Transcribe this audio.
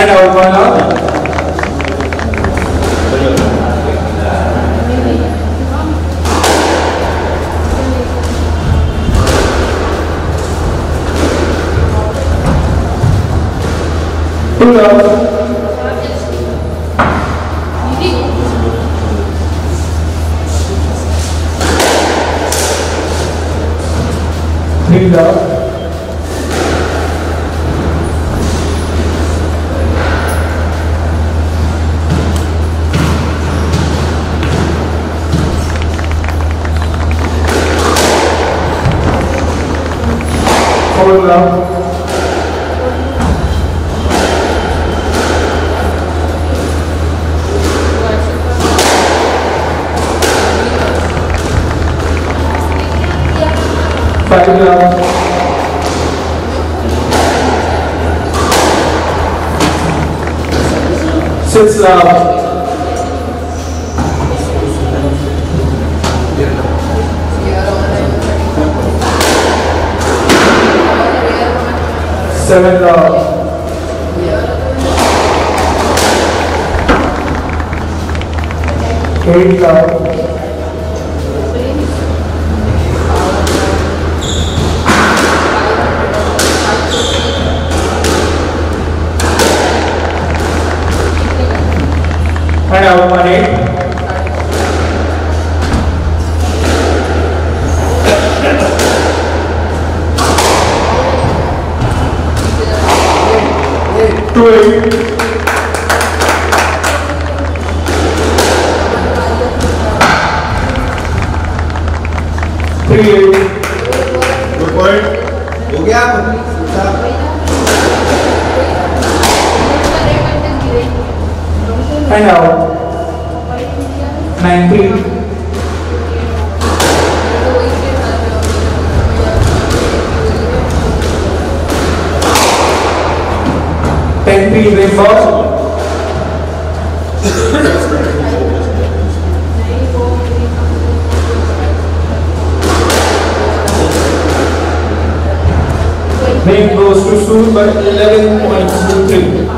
And out one love. Two love. Three. Hold it up. Fight it up. Sit up. Seven love. Eight love. And out one cười thì vượt quay của cái áp sao hay can be referred Name goes to 2 by 11.23.